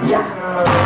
Yeah.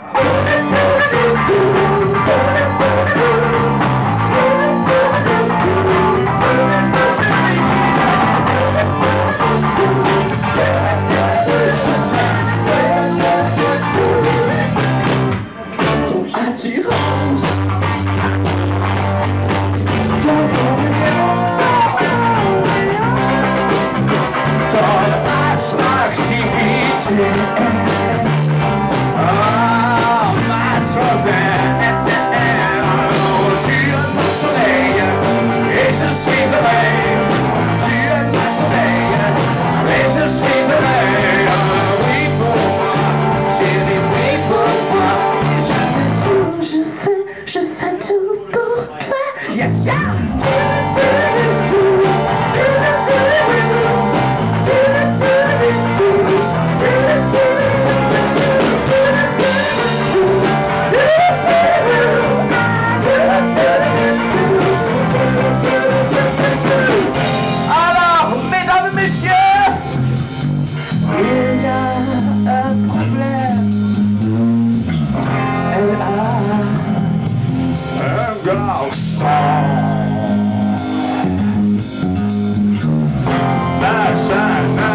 squeeze away. dog song. Nice, nice, nice.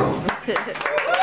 welcome.